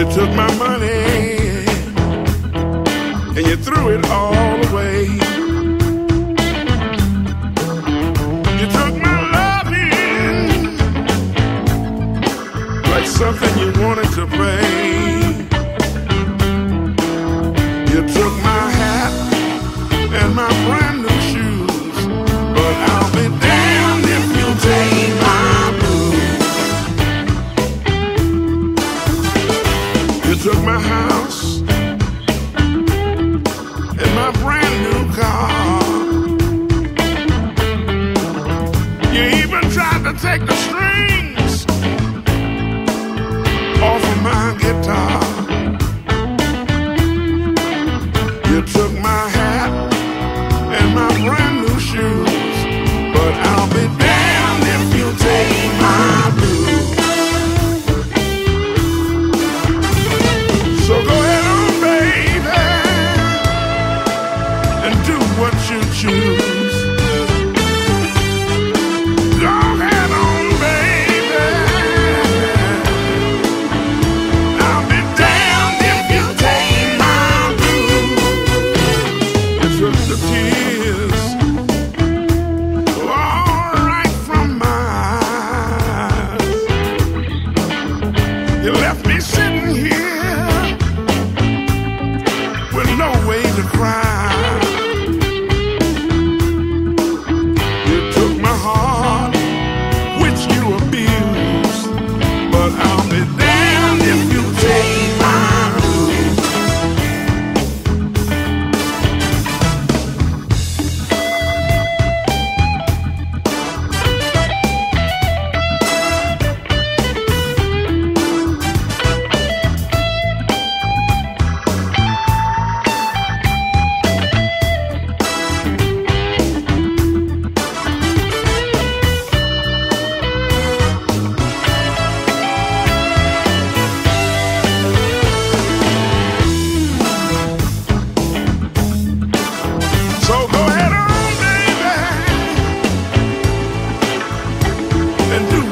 You took my money and you threw it all away. You took my loving like something you wanted to pay. You took my took my hand.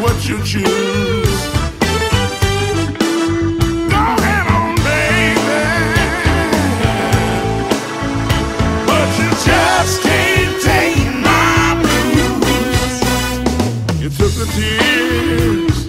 what you choose. Go ahead on, baby. But you just can't take my blues. You took the tears.